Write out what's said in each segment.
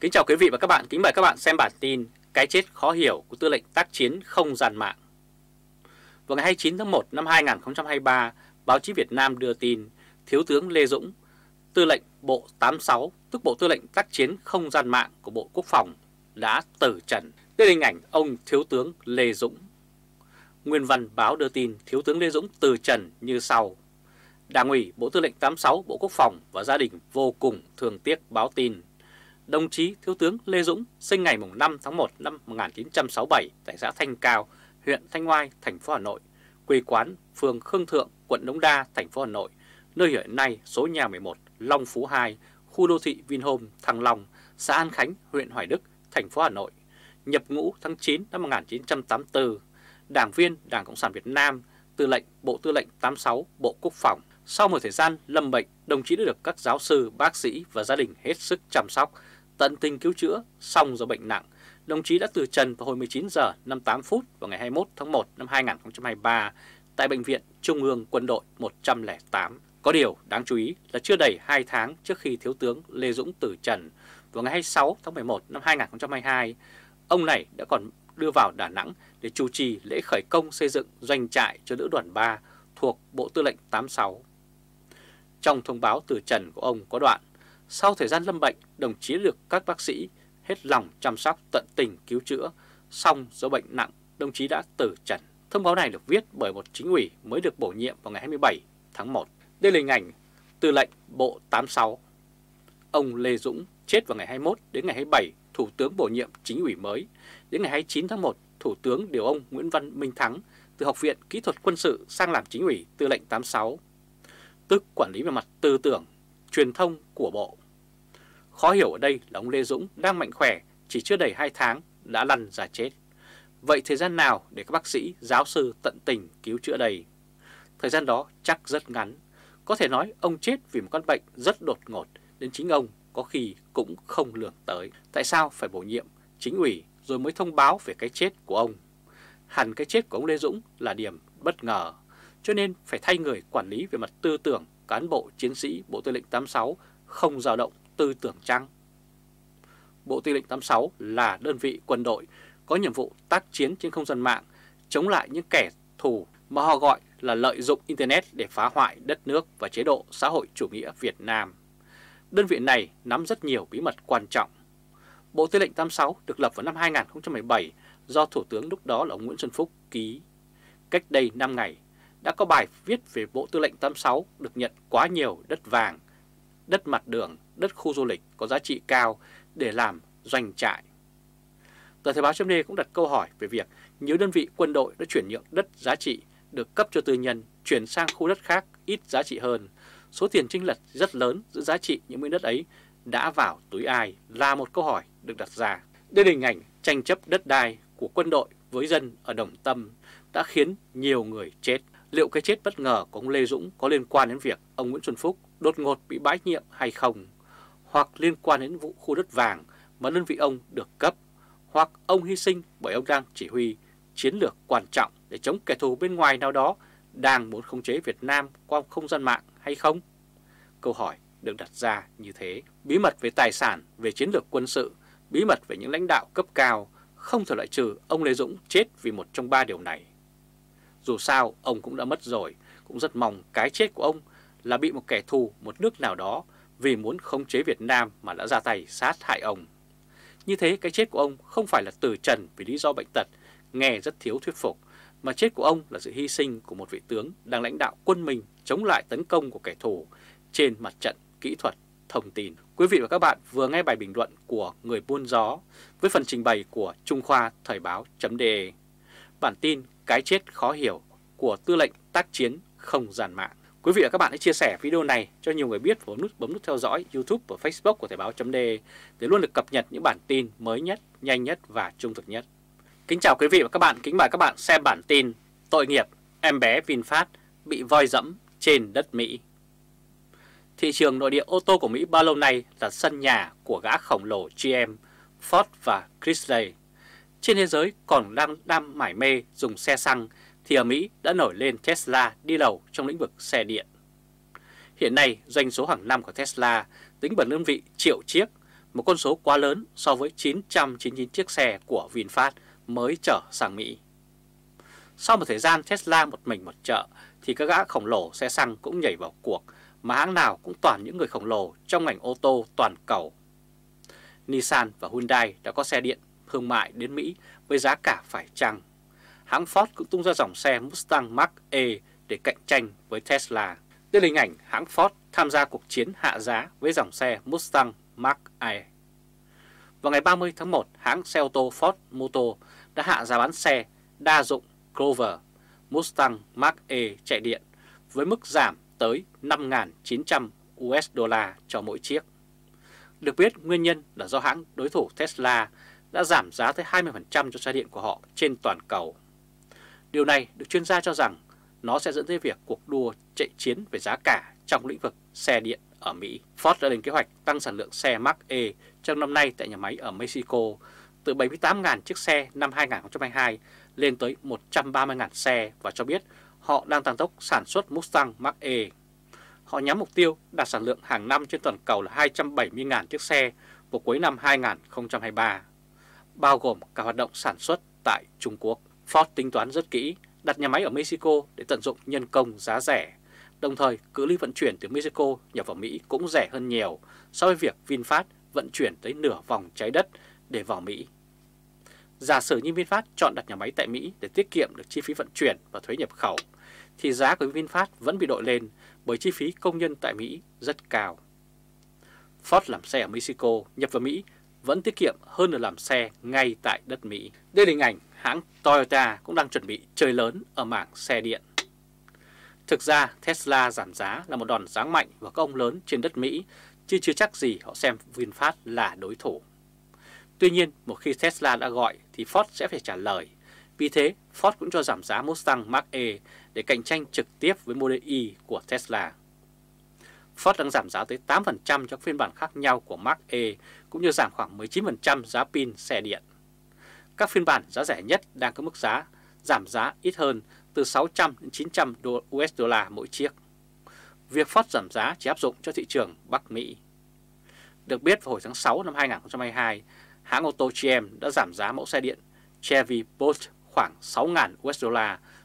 Kính chào quý vị và các bạn, kính mời các bạn xem bản tin Cái chết khó hiểu của tư lệnh tác chiến không gian mạng. Vào ngày 29 tháng 1 năm 2023, báo chí Việt Nam đưa tin Thiếu tướng Lê Dũng, tư lệnh Bộ 86, tức Bộ Tư lệnh tác chiến không gian mạng của Bộ Quốc phòng, đã tử trần. Đây là hình ảnh ông Thiếu tướng Lê Dũng. Nguyên văn báo đưa tin Thiếu tướng Lê Dũng từ trần như sau. Đảng ủy Bộ Tư lệnh 86 Bộ Quốc phòng và gia đình vô cùng thường tiếc báo tin đồng chí Thiếu tướng Lê Dũng sinh ngày 5 tháng 1 năm 1967 tại xã Thanh Cao, huyện Thanh Oai, thành phố Hà Nội, quê quán phường Khương Thượng, quận Đống Đa, thành phố Hà Nội, nơi hiện nay số nhà 11, Long Phú 2, khu đô thị Vinhome, Thăng Long, xã An Khánh, huyện Hoài Đức, thành phố Hà Nội, nhập ngũ tháng 9 năm 1984, đảng viên Đảng Cộng sản Việt Nam, tư lệnh Bộ Tư lệnh 86 Bộ Quốc phòng. Sau một thời gian lâm bệnh, đồng chí đã được các giáo sư, bác sĩ và gia đình hết sức chăm sóc, tận tình cứu chữa, xong do bệnh nặng, đồng chí đã từ trần vào hồi 19 giờ 58 phút vào ngày 21 tháng 1 năm 2023 tại Bệnh viện Trung ương Quân đội 108. Có điều đáng chú ý là chưa đầy 2 tháng trước khi Thiếu tướng Lê Dũng từ trần vào ngày 26 tháng 11 năm 2022, ông này đã còn đưa vào Đà Nẵng để chủ trì lễ khởi công xây dựng doanh trại cho lữ đoàn 3 thuộc Bộ Tư lệnh 86. Trong thông báo từ trần của ông có đoạn sau thời gian lâm bệnh, đồng chí được các bác sĩ hết lòng chăm sóc tận tình cứu chữa, xong do bệnh nặng, đồng chí đã tử trần. Thông báo này được viết bởi một chính ủy mới được bổ nhiệm vào ngày 27 tháng 1. Đây là hình ảnh tư lệnh Bộ 86. Ông Lê Dũng chết vào ngày 21 đến ngày 27, Thủ tướng bổ nhiệm chính ủy mới. Đến ngày 29 tháng 1, Thủ tướng điều ông Nguyễn Văn Minh Thắng từ Học viện Kỹ thuật Quân sự sang làm chính ủy tư lệnh 86, tức quản lý về mặt tư tưởng, truyền thông của Bộ. Khó hiểu ở đây là ông Lê Dũng đang mạnh khỏe, chỉ chưa đầy 2 tháng đã lăn ra chết. Vậy thời gian nào để các bác sĩ, giáo sư tận tình cứu chữa đây? Thời gian đó chắc rất ngắn. Có thể nói ông chết vì một căn bệnh rất đột ngột, đến chính ông có khi cũng không lường tới. Tại sao phải bổ nhiệm chính ủy rồi mới thông báo về cái chết của ông? Hẳn cái chết của ông Lê Dũng là điểm bất ngờ, cho nên phải thay người quản lý về mặt tư tưởng cán bộ chiến sĩ Bộ Tư lệnh 86 không dao động tư tưởng chăng? Bộ Tư lệnh 86 là đơn vị quân đội có nhiệm vụ tác chiến trên không gian mạng, chống lại những kẻ thù mà họ gọi là lợi dụng Internet để phá hoại đất nước và chế độ xã hội chủ nghĩa Việt Nam. Đơn vị này nắm rất nhiều bí mật quan trọng. Bộ Tư lệnh 86 được lập vào năm 2017 do Thủ tướng lúc đó là ông Nguyễn Xuân Phúc ký. Cách đây 5 ngày, đã có bài viết về Bộ Tư lệnh 86 được nhận quá nhiều đất vàng, đất mặt đường, đất khu du lịch có giá trị cao để làm doanh trại. Tờ Thời báo chấm cũng đặt câu hỏi về việc nhiều đơn vị quân đội đã chuyển nhượng đất giá trị được cấp cho tư nhân chuyển sang khu đất khác ít giá trị hơn. Số tiền chênh lệch rất lớn giữa giá trị những miếng đất ấy đã vào túi ai là một câu hỏi được đặt ra. Đây là hình ảnh tranh chấp đất đai của quân đội với dân ở Đồng Tâm đã khiến nhiều người chết. Liệu cái chết bất ngờ của ông Lê Dũng có liên quan đến việc ông Nguyễn Xuân Phúc đột ngột bị bãi nhiệm hay không? Hoặc liên quan đến vụ khu đất vàng mà đơn vị ông được cấp? Hoặc ông hy sinh bởi ông đang chỉ huy chiến lược quan trọng để chống kẻ thù bên ngoài nào đó đang muốn khống chế Việt Nam qua không gian mạng hay không? Câu hỏi được đặt ra như thế. Bí mật về tài sản, về chiến lược quân sự, bí mật về những lãnh đạo cấp cao, không thể loại trừ ông Lê Dũng chết vì một trong ba điều này. Dù sao, ông cũng đã mất rồi, cũng rất mong cái chết của ông là bị một kẻ thù một nước nào đó vì muốn khống chế Việt Nam mà đã ra tay sát hại ông. Như thế cái chết của ông không phải là từ trần vì lý do bệnh tật, nghe rất thiếu thuyết phục, mà chết của ông là sự hy sinh của một vị tướng đang lãnh đạo quân mình chống lại tấn công của kẻ thù trên mặt trận kỹ thuật thông tin. Quý vị và các bạn vừa nghe bài bình luận của Người Buôn Gió với phần trình bày của Trung Khoa Thời báo.de. Bản tin cái chết khó hiểu của tư lệnh tác chiến không giàn mạng. Quý vị và các bạn hãy chia sẻ video này cho nhiều người biết và bấm nút bấm nút theo dõi YouTube và Facebook của Thời báo.de để luôn được cập nhật những bản tin mới nhất, nhanh nhất và trung thực nhất. Kính chào quý vị và các bạn, kính mời các bạn xem bản tin Tội nghiệp em bé VinFast bị voi dẫm trên đất Mỹ. Thị trường nội địa ô tô của Mỹ bao lâu nay là sân nhà của gã khổng lồ GM, Ford và Chrysler. Trên thế giới còn đang đam mải mê dùng xe xăng thì ở Mỹ đã nổi lên Tesla đi đầu trong lĩnh vực xe điện. Hiện nay, doanh số hàng năm của Tesla tính bằng đơn vị triệu chiếc một con số quá lớn so với 999 chiếc xe của VinFast mới trở sang Mỹ. Sau một thời gian Tesla một mình một chợ thì các gã khổng lồ xe xăng cũng nhảy vào cuộc mà hãng nào cũng toàn những người khổng lồ trong ngành ô tô toàn cầu. Nissan và Hyundai đã có xe điện thương mại đến Mỹ với giá cả phải chăng. Hãng Ford cũng tung ra dòng xe Mustang Mach-E để cạnh tranh với Tesla. Đây là hình ảnh hãng Ford tham gia cuộc chiến hạ giá với dòng xe Mustang Mach-E. Vào ngày 30 tháng 1, hãng xe ô tô Ford Motor đã hạ giá bán xe đa dụng Clover Mustang Mach-E chạy điện với mức giảm tới 5.900 USD cho mỗi chiếc. Được biết nguyên nhân là do hãng đối thủ Tesla đã giảm giá tới 20% cho xe điện của họ trên toàn cầu. Điều này được chuyên gia cho rằng nó sẽ dẫn tới việc cuộc đua chạy chiến về giá cả trong lĩnh vực xe điện ở Mỹ. Ford đã lên kế hoạch tăng sản lượng xe Mark E trong năm nay tại nhà máy ở Mexico từ 78.000 chiếc xe năm 2022 lên tới 130.000 xe và cho biết họ đang tăng tốc sản xuất Mustang Mark E. Họ nhắm mục tiêu đạt sản lượng hàng năm trên toàn cầu là 270.000 chiếc xe vào cuối năm 2023, bao gồm cả hoạt động sản xuất tại Trung Quốc. Ford tính toán rất kỹ, đặt nhà máy ở Mexico để tận dụng nhân công giá rẻ. Đồng thời, cự ly vận chuyển từ Mexico nhập vào Mỹ cũng rẻ hơn nhiều so với việc VinFast vận chuyển tới nửa vòng trái đất để vào Mỹ. Giả sử như VinFast chọn đặt nhà máy tại Mỹ để tiết kiệm được chi phí vận chuyển và thuế nhập khẩu, thì giá của VinFast vẫn bị đội lên bởi chi phí công nhân tại Mỹ rất cao. Ford làm xe ở Mexico nhập vào Mỹ vẫn tiết kiệm hơn là làm xe ngay tại đất Mỹ. Đây là hình ảnh hãng Toyota cũng đang chuẩn bị chơi lớn ở mảng xe điện. Thực ra Tesla giảm giá là một đòn giáng mạnh vào các ông lớn trên đất Mỹ, chứ chưa chắc gì họ xem VinFast là đối thủ. Tuy nhiên, một khi Tesla đã gọi thì Ford sẽ phải trả lời. Vì thế, Ford cũng cho giảm giá Mustang Mach-E để cạnh tranh trực tiếp với Model Y của Tesla. Ford đang giảm giá tới 8% cho các phiên bản khác nhau của Mark E, cũng như giảm khoảng 19% giá pin xe điện. Các phiên bản giá rẻ nhất đang có mức giá giảm giá ít hơn từ 600 đến 900 USD mỗi chiếc. Việc Ford giảm giá chỉ áp dụng cho thị trường Bắc Mỹ. Được biết vào hồi tháng 6 năm 2022, hãng ô tô GM đã giảm giá mẫu xe điện Chevy Bolt khoảng 6.000 USD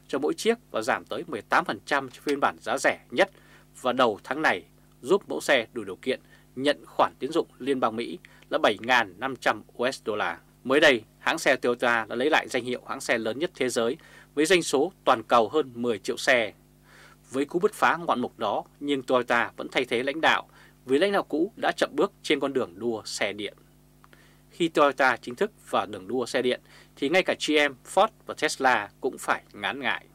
cho mỗi chiếc và giảm tới 18% cho phiên bản giá rẻ nhất vào đầu tháng này giúp mẫu xe đủ điều kiện nhận khoản tín dụng liên bang Mỹ là 7.500 USD. Mới đây, hãng xe Toyota đã lấy lại danh hiệu hãng xe lớn nhất thế giới với doanh số toàn cầu hơn 10 triệu xe. Với cú bứt phá ngoạn mục đó, nhưng Toyota vẫn thay thế lãnh đạo vì lãnh đạo cũ đã chậm bước trên con đường đua xe điện. Khi Toyota chính thức vào đường đua xe điện thì ngay cả GM, Ford và Tesla cũng phải ngán ngại.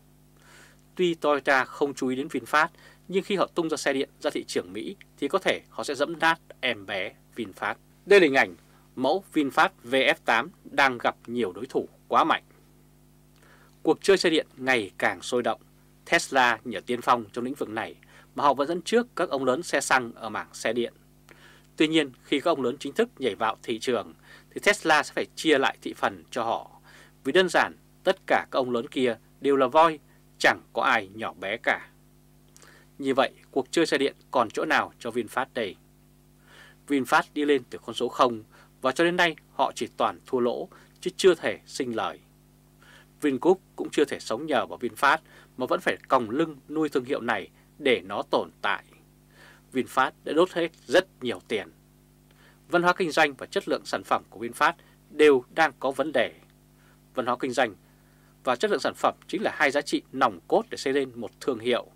Tuy Toyota không chú ý đến VinFast, nhưng khi họ tung ra xe điện ra thị trường Mỹ thì có thể họ sẽ dẫm nát em bé VinFast. Đây là hình ảnh mẫu VinFast VF8 đang gặp nhiều đối thủ quá mạnh. Cuộc chơi xe điện ngày càng sôi động. Tesla nhờ tiên phong trong lĩnh vực này mà họ vẫn dẫn trước các ông lớn xe xăng ở mảng xe điện. Tuy nhiên, khi các ông lớn chính thức nhảy vào thị trường thì Tesla sẽ phải chia lại thị phần cho họ. Vì đơn giản, tất cả các ông lớn kia đều là voi, chẳng có ai nhỏ bé cả. Như vậy, cuộc chơi xe điện còn chỗ nào cho VinFast đây? VinFast đi lên từ con số 0 và cho đến nay họ chỉ toàn thua lỗ chứ chưa thể sinh lời. Vingroup cũng chưa thể sống nhờ vào VinFast mà vẫn phải còng lưng nuôi thương hiệu này để nó tồn tại. VinFast đã đốt hết rất nhiều tiền. Văn hóa kinh doanh và chất lượng sản phẩm của VinFast đều đang có vấn đề. Văn hóa kinh doanh và chất lượng sản phẩm chính là hai giá trị nòng cốt để xây lên một thương hiệu.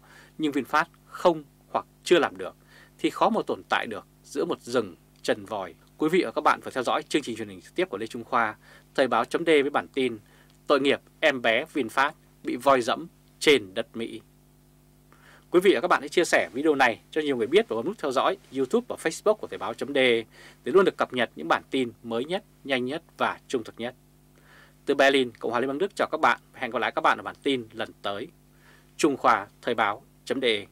Nhưng VinFast không hoặc chưa làm được thì khó mà tồn tại được giữa một rừng trần vòi. Quý vị và các bạn phải theo dõi chương trình truyền hình trực tiếp của Lê Trung Khoa, Thời báo chấm với bản tin Tội nghiệp em bé VinFast bị voi dẫm trên đất Mỹ. Quý vị và các bạn hãy chia sẻ video này cho nhiều người biết và bấm nút theo dõi YouTube và Facebook của Thời báo chấm để luôn được cập nhật những bản tin mới nhất, nhanh nhất và trung thực nhất. Từ Berlin, Cộng hòa Liên bang Đức chào các bạn và hẹn gặp lại các bạn ở bản tin lần tới. Trung Khoa Thời báo chấm đề.